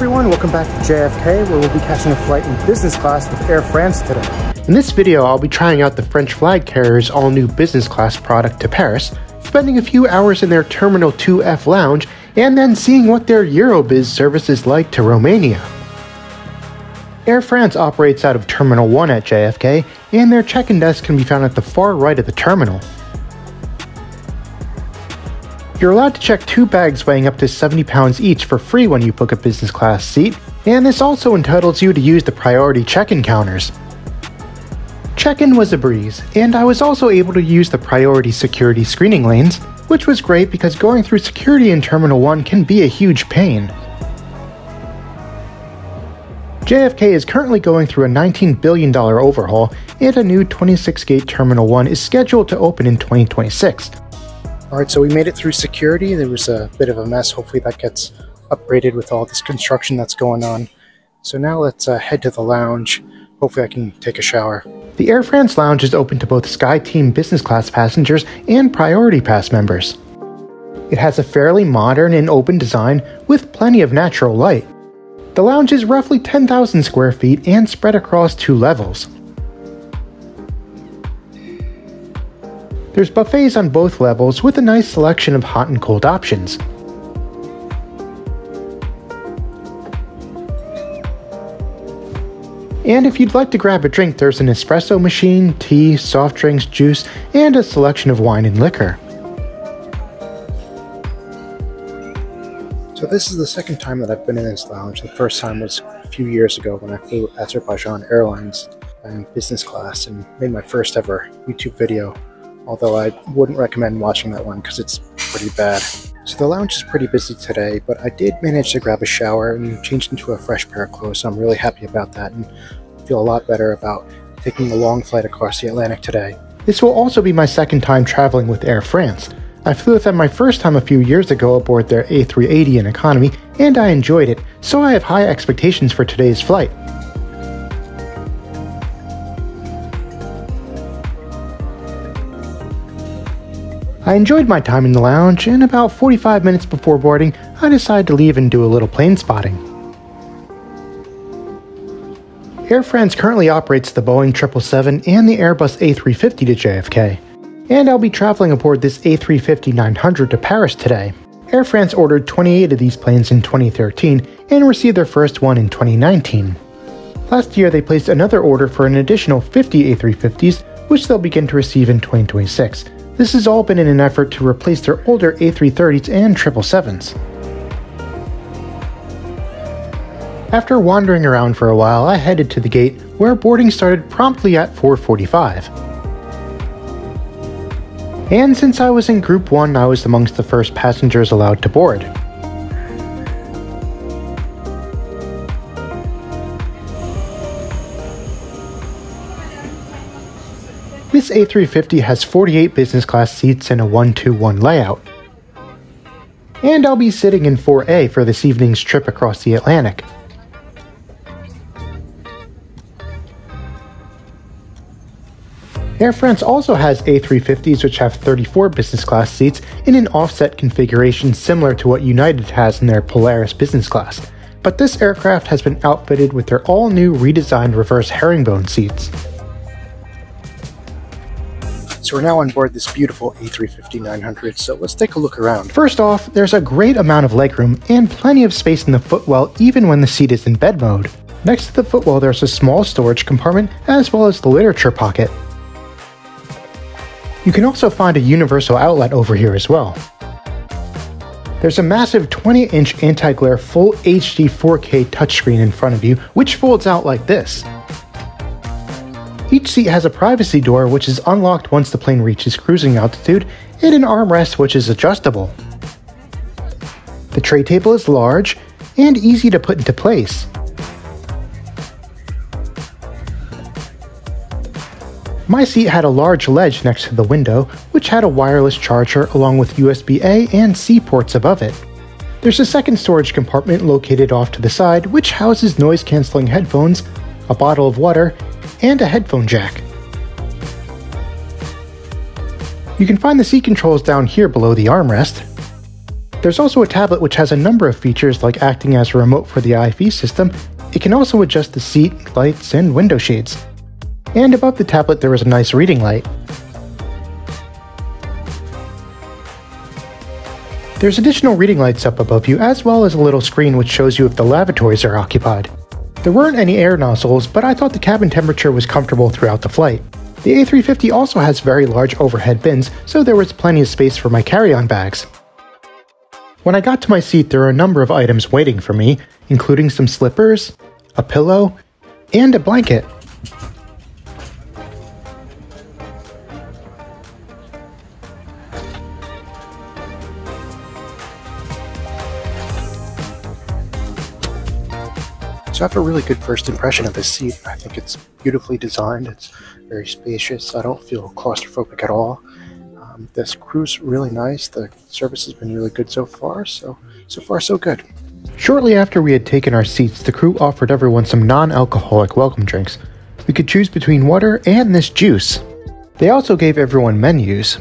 Everyone, welcome back to JFK where we'll be catching a flight in business class with Air France today. In this video, I'll be trying out the French flag carrier's all-new business class product to Paris, spending a few hours in their Terminal 2F lounge, and then seeing what their Eurobiz service is like to Romania. Air France operates out of Terminal 1 at JFK, and their check-in desk can be found at the far right of the terminal. You're allowed to check two bags weighing up to 70 pounds each for free when you book a business class seat, and this also entitles you to use the priority check-in counters. Check-in was a breeze, and I was also able to use the priority security screening lanes, which was great because going through security in Terminal 1 can be a huge pain. JFK is currently going through a $19 billion overhaul, and a new 26 gate Terminal 1 is scheduled to open in 2026. Alright, so we made it through security. There was a bit of a mess. Hopefully that gets upgraded with all this construction that's going on. So now let's uh, head to the lounge. Hopefully I can take a shower. The Air France lounge is open to both SkyTeam business class passengers and Priority Pass members. It has a fairly modern and open design with plenty of natural light. The lounge is roughly 10,000 square feet and spread across two levels. There's buffets on both levels with a nice selection of hot and cold options. And if you'd like to grab a drink, there's an espresso machine, tea, soft drinks, juice, and a selection of wine and liquor. So this is the second time that I've been in this lounge. The first time was a few years ago when I flew Azerbaijan Airlines in business class and made my first ever YouTube video although I wouldn't recommend watching that one because it's pretty bad. So the lounge is pretty busy today, but I did manage to grab a shower and change into a fresh pair of clothes, so I'm really happy about that and feel a lot better about taking a long flight across the Atlantic today. This will also be my second time traveling with Air France. I flew with them my first time a few years ago aboard their A380 in economy, and I enjoyed it, so I have high expectations for today's flight. I enjoyed my time in the lounge, and about 45 minutes before boarding, I decided to leave and do a little plane spotting. Air France currently operates the Boeing 777 and the Airbus A350 to JFK, and I'll be traveling aboard this A350-900 to Paris today. Air France ordered 28 of these planes in 2013 and received their first one in 2019. Last year, they placed another order for an additional 50 A350s, which they'll begin to receive in 2026, this has all been in an effort to replace their older A330s and 777s. After wandering around for a while, I headed to the gate where boarding started promptly at 445. And since I was in Group 1, I was amongst the first passengers allowed to board. This A350 has 48 business class seats and a 1-2-1 layout. And I'll be sitting in 4A for this evening's trip across the Atlantic. Air France also has A350s which have 34 business class seats in an offset configuration similar to what United has in their Polaris business class, but this aircraft has been outfitted with their all-new redesigned reverse herringbone seats. So we're now on board this beautiful A350-900, so let's take a look around. First off, there's a great amount of legroom and plenty of space in the footwell even when the seat is in bed mode. Next to the footwell there's a small storage compartment as well as the literature pocket. You can also find a universal outlet over here as well. There's a massive 20-inch anti-glare full HD 4K touchscreen in front of you, which folds out like this. Each seat has a privacy door which is unlocked once the plane reaches cruising altitude, and an armrest which is adjustable. The tray table is large and easy to put into place. My seat had a large ledge next to the window, which had a wireless charger along with USB-A and C ports above it. There's a second storage compartment located off to the side, which houses noise-canceling headphones, a bottle of water, and a headphone jack. You can find the seat controls down here below the armrest. There's also a tablet which has a number of features like acting as a remote for the IFE system. It can also adjust the seat, lights, and window shades. And above the tablet there is a nice reading light. There's additional reading lights up above you, as well as a little screen which shows you if the lavatories are occupied. There weren't any air nozzles, but I thought the cabin temperature was comfortable throughout the flight. The A350 also has very large overhead bins, so there was plenty of space for my carry-on bags. When I got to my seat, there were a number of items waiting for me, including some slippers, a pillow, and a blanket. So I have a really good first impression of this seat. I think it's beautifully designed. It's very spacious. I don't feel claustrophobic at all. Um, this crew's really nice. The service has been really good so far. So so far so good. Shortly after we had taken our seats, the crew offered everyone some non-alcoholic welcome drinks. We could choose between water and this juice. They also gave everyone menus.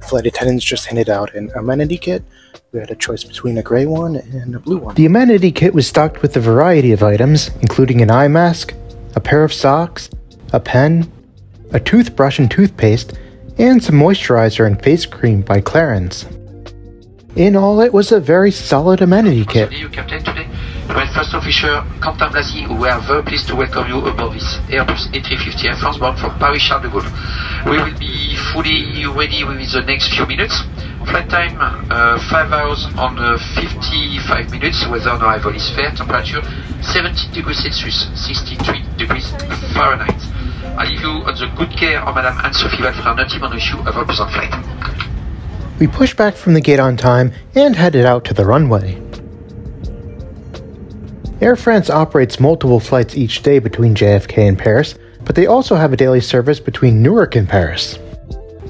Flight attendants just handed out an amenity kit we had a choice between a gray one and a blue one. The amenity kit was stocked with a variety of items, including an eye mask, a pair of socks, a pen, a toothbrush and toothpaste, and some moisturizer and face cream by Clarins. In all, it was a very solid amenity kit. First Officer Quentin Blasi, we are very pleased to welcome you aboard this Airbus A350 Air France bound from Paris Charles de Gaulle. We will be fully ready within the next few minutes. Flight time uh, 5 hours on uh, 55 minutes, weather on arrival is fair, temperature 70 degrees Celsius, 63 degrees Fahrenheit. I leave you on the good care of Madame Anne-Sophie Valfrère, team on issue of a pleasant flight. We pushed back from the gate on time and headed out to the runway. Air France operates multiple flights each day between JFK and Paris, but they also have a daily service between Newark and Paris.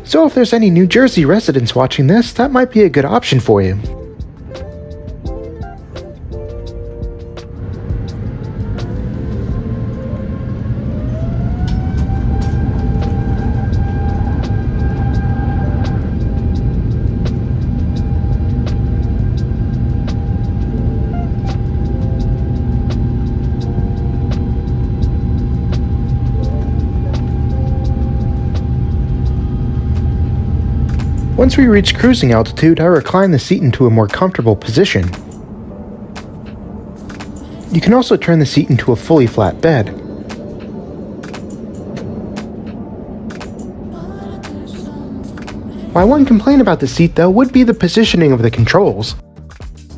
So if there's any New Jersey residents watching this, that might be a good option for you. Once we reached cruising altitude, I reclined the seat into a more comfortable position. You can also turn the seat into a fully flat bed. My one complaint about the seat though would be the positioning of the controls.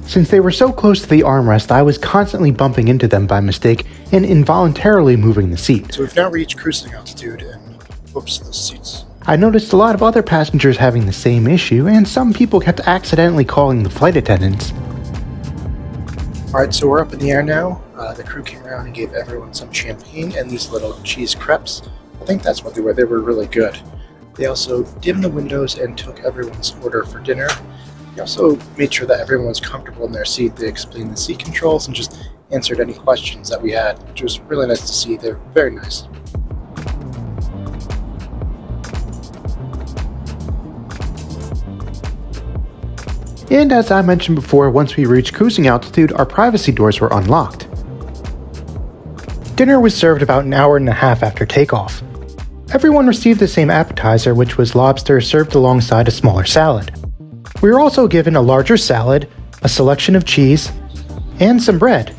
Since they were so close to the armrest, I was constantly bumping into them by mistake and involuntarily moving the seat. So we've now reached cruising altitude and oops, the seat's I noticed a lot of other passengers having the same issue, and some people kept accidentally calling the flight attendants. Alright, so we're up in the air now. Uh, the crew came around and gave everyone some champagne and these little cheese crepes. I think that's what they were. They were really good. They also dimmed the windows and took everyone's order for dinner. They also made sure that everyone was comfortable in their seat. They explained the seat controls and just answered any questions that we had, which was really nice to see. They're very nice. And as I mentioned before, once we reached cruising altitude, our privacy doors were unlocked. Dinner was served about an hour and a half after takeoff. Everyone received the same appetizer, which was lobster served alongside a smaller salad. We were also given a larger salad, a selection of cheese, and some bread.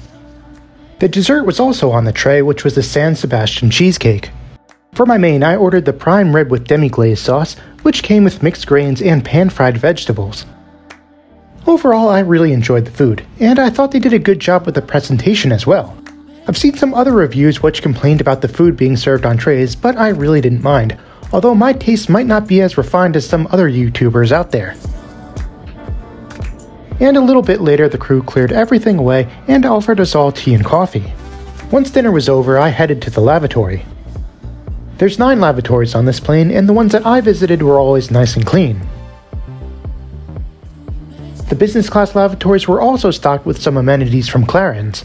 The dessert was also on the tray, which was the San Sebastian cheesecake. For my main, I ordered the prime rib with demi-glace sauce, which came with mixed grains and pan-fried vegetables. Overall, I really enjoyed the food, and I thought they did a good job with the presentation as well. I've seen some other reviews which complained about the food being served on trays, but I really didn't mind, although my taste might not be as refined as some other YouTubers out there. And a little bit later, the crew cleared everything away and offered us all tea and coffee. Once dinner was over, I headed to the lavatory. There's nine lavatories on this plane, and the ones that I visited were always nice and clean. The business class lavatories were also stocked with some amenities from Clarins.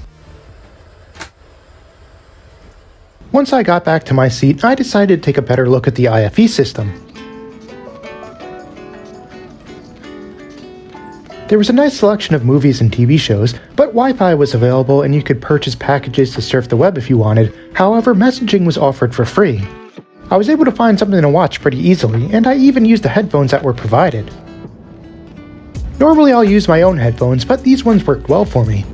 Once I got back to my seat, I decided to take a better look at the IFE system. There was a nice selection of movies and TV shows, but Wi Fi was available and you could purchase packages to surf the web if you wanted. However, messaging was offered for free. I was able to find something to watch pretty easily, and I even used the headphones that were provided. Normally I'll use my own headphones, but these ones worked well for me.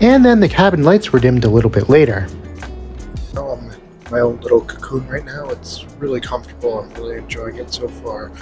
And then the cabin lights were dimmed a little bit later. Um, my own little cocoon right now. It's really comfortable. I'm really enjoying it so far.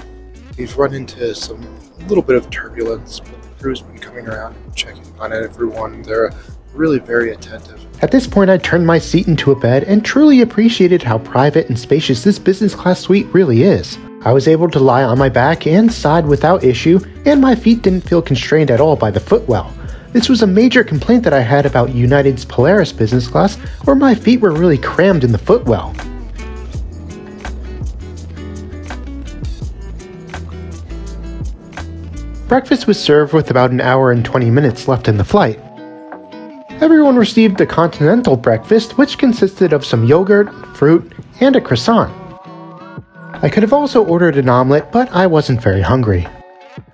We've run into some little bit of turbulence, but the crew's been coming around and checking on everyone. They're really very attentive. At this point, I turned my seat into a bed and truly appreciated how private and spacious this business class suite really is. I was able to lie on my back and side without issue, and my feet didn't feel constrained at all by the footwell. This was a major complaint that I had about United's Polaris business class, where my feet were really crammed in the footwell. Breakfast was served with about an hour and 20 minutes left in the flight. Everyone received a continental breakfast, which consisted of some yogurt, fruit, and a croissant. I could have also ordered an omelet, but I wasn't very hungry.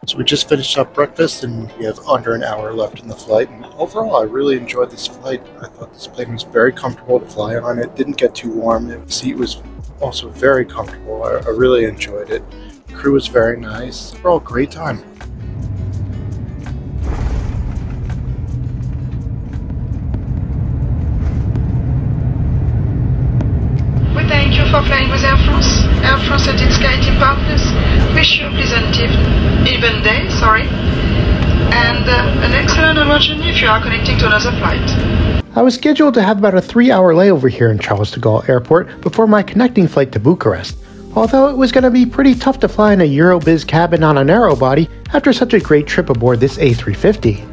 So we just finished up breakfast and we have under an hour left in the flight. And overall, I really enjoyed this flight. I thought this plane was very comfortable to fly on. It didn't get too warm. The seat was also very comfortable. I, really enjoyed it. The crew was very nice. Overall, great time. You are connecting to another flight. I was scheduled to have about a three hour layover here in Charles de Gaulle Airport before my connecting flight to Bucharest, although it was going to be pretty tough to fly in a Eurobiz cabin on a narrow body after such a great trip aboard this A350.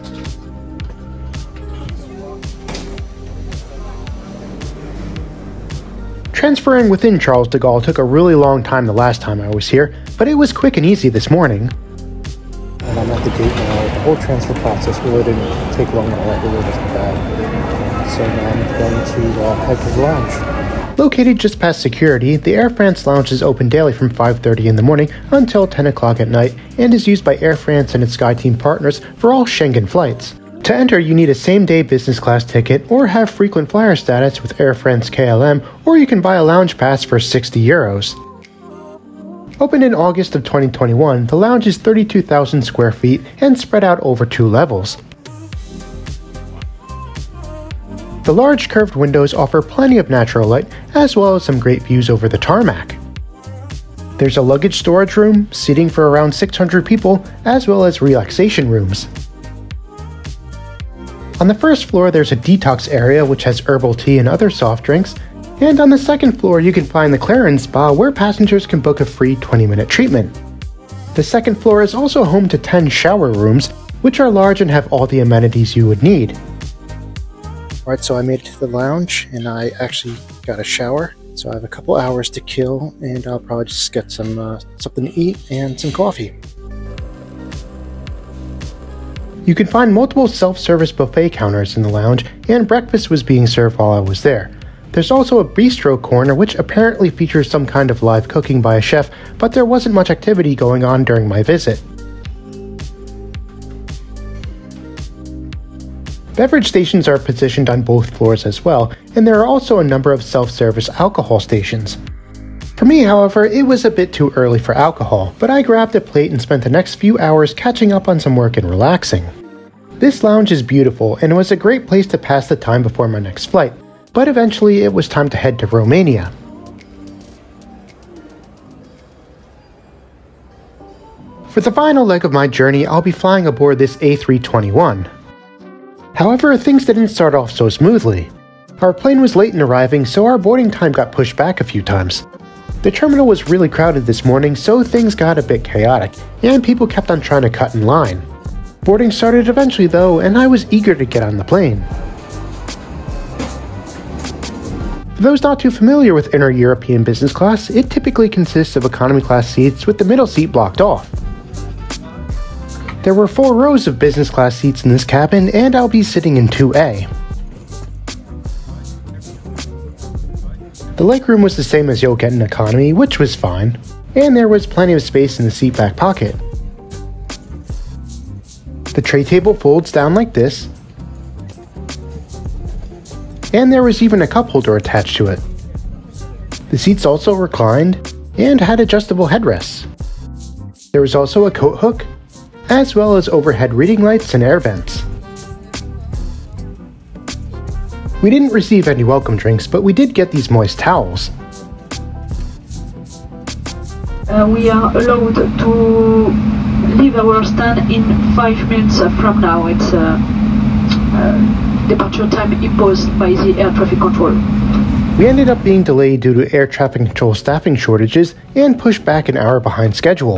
Transferring within Charles de Gaulle took a really long time the last time I was here, but it was quick and easy this morning. And I'm at the gate now. Whole transfer process really didn't take long at all. It really wasn't bad. So now I'm going to uh, head to the lounge. Located just past security, the Air France lounge is open daily from 5.30 in the morning until 10 o'clock at night and is used by Air France and its SkyTeam partners for all Schengen flights. To enter, you need a same day business class ticket or have frequent flyer status with Air France KLM, or you can buy a lounge pass for 60 euros. Opened in August of 2021, the lounge is 32,000 square feet and spread out over two levels. The large curved windows offer plenty of natural light as well as some great views over the tarmac. There's a luggage storage room, seating for around 600 people, as well as relaxation rooms. On the first floor, there's a detox area which has herbal tea and other soft drinks, and on the second floor, you can find the Clarins Spa where passengers can book a free 20 minute treatment. The second floor is also home to 10 shower rooms, which are large and have all the amenities you would need. Alright, so I made it to the lounge and I actually got a shower. So I have a couple hours to kill and I'll probably just get some uh, something to eat and some coffee. You can find multiple self service buffet counters in the lounge, and breakfast was being served while I was there. There's also a bistro corner which apparently features some kind of live cooking by a chef, but there wasn't much activity going on during my visit. Beverage stations are positioned on both floors as well, and there are also a number of self service alcohol stations. For me, however, it was a bit too early for alcohol, but I grabbed a plate and spent the next few hours catching up on some work and relaxing. This lounge is beautiful and was a great place to pass the time before my next flight, but eventually it was time to head to Romania. For the final leg of my journey, I'll be flying aboard this A321. However, things didn't start off so smoothly. Our plane was late in arriving, so our boarding time got pushed back a few times. The terminal was really crowded this morning, so things got a bit chaotic, and people kept on trying to cut in line. Boarding started eventually though, and I was eager to get on the plane. For those not too familiar with inner European business class, it typically consists of economy class seats with the middle seat blocked off. There were four rows of business class seats in this cabin, and I'll be sitting in 2A. The legroom was the same as you'll get in economy, which was fine, and there was plenty of space in the seat back pocket. The tray table folds down like this, and there was even a cup holder attached to it. The seats also reclined and had adjustable headrests. There was also a coat hook, as well as overhead reading lights and air vents. We didn't receive any welcome drinks, but we did get these moist towels. Uh, we are allowed to leave our stand in five minutes from now. It's uh, uh, departure time imposed by the air traffic control. We ended up being delayed due to air traffic control staffing shortages and pushed back an hour behind schedule.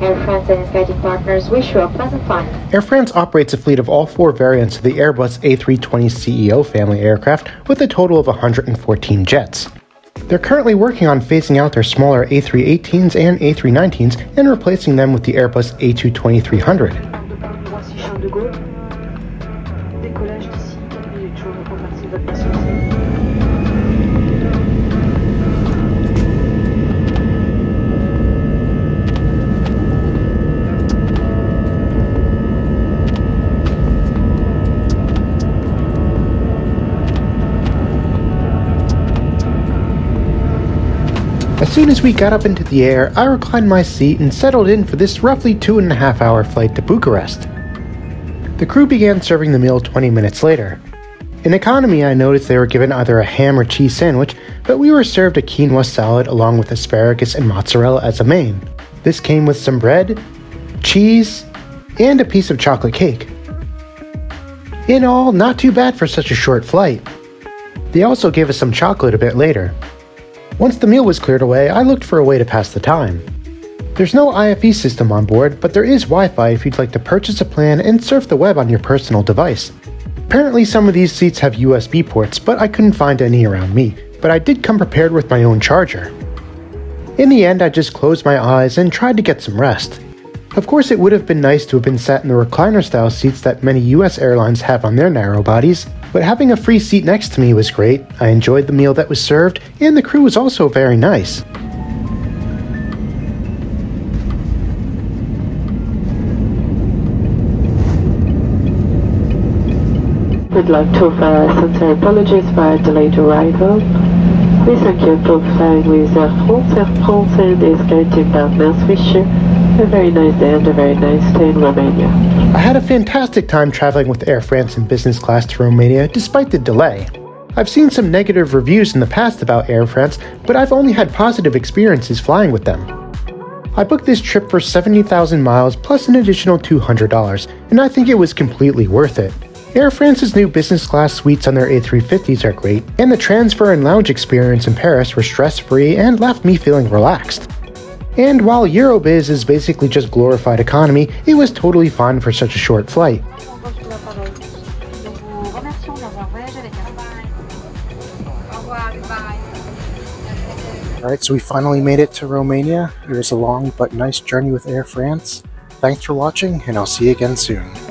Air France and its guiding partners wish you a pleasant flight. Air France operates a fleet of all four variants of the Airbus A320 CEO family aircraft with a total of 114 jets. They're currently working on phasing out their smaller A318s and A319s and replacing them with the Airbus A220 300. Soon as we got up into the air, I reclined my seat and settled in for this roughly two and a half hour flight to Bucharest. The crew began serving the meal 20 minutes later. In economy, I noticed they were given either a ham or cheese sandwich, but we were served a quinoa salad along with asparagus and mozzarella as a main. This came with some bread, cheese, and a piece of chocolate cake. In all, not too bad for such a short flight. They also gave us some chocolate a bit later. Once the meal was cleared away, I looked for a way to pass the time. There's no IFE system on board, but there is Wi Fi if you'd like to purchase a plan and surf the web on your personal device. Apparently, some of these seats have USB ports, but I couldn't find any around me, but I did come prepared with my own charger. In the end, I just closed my eyes and tried to get some rest. Of course, it would have been nice to have been sat in the recliner style seats that many US airlines have on their narrow bodies, but having a free seat next to me was great. I enjoyed the meal that was served, and the crew was also very nice. We'd like to offer sincere apologies for our delayed arrival. We thank you for flying with Air France. Air France and its guiding partners wish a very nice day and a very nice stay in Romania. I had a fantastic time traveling with Air France in business class to Romania despite the delay. I've seen some negative reviews in the past about Air France, but I've only had positive experiences flying with them. I booked this trip for 70,000 miles plus an additional $200, and I think it was completely worth it. Air France's new business class suites on their A350s are great, and the transfer and lounge experience in Paris were stress free and left me feeling relaxed. And while Eurobiz is basically just glorified economy, it was totally fine for such a short flight. Alright, so we finally made it to Romania. It was a long but nice journey with Air France. Thanks for watching, and I'll see you again soon.